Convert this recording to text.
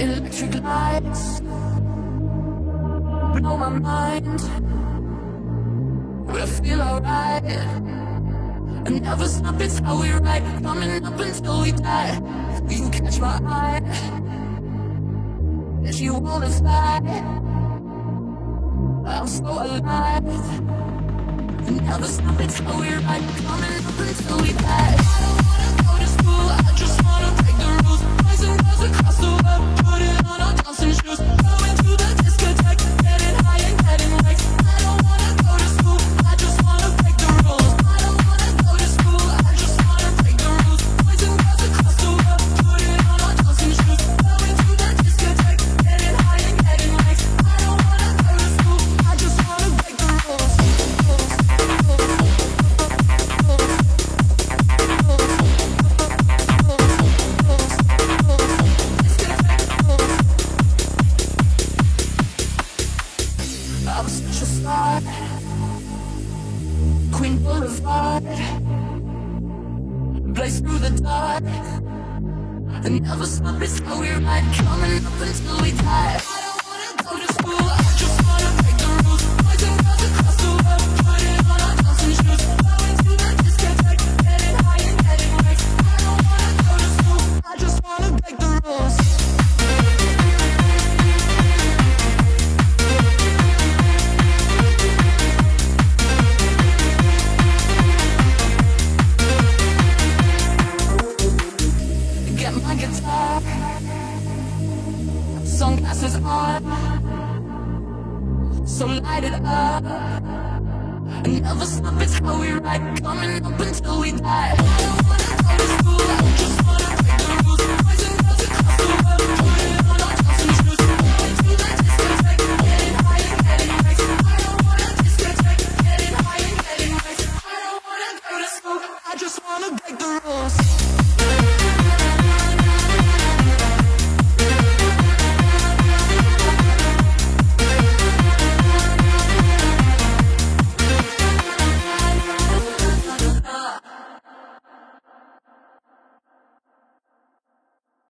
electric lights blow my mind, I feel alright. I never stop, it's how we ride, coming up until we die. You catch my eye as you wanna fly. I'm so alive. and Never stop, it's how we ride, coming up until we die. I don't wanna go to school, I A star. Queen Boulevard. Blaze through the dark. And never stop, it's how we ride. Coming up until we die. I don't wanna go to school, my guitar Sunglasses on. So light it up. And Never stop, it's how we ride. Coming up until we die. I don't wanna I just wanna break the rules. Boys and girls across the world. Put it on I don't wanna I don't wanna go to school. I just wanna break the rules.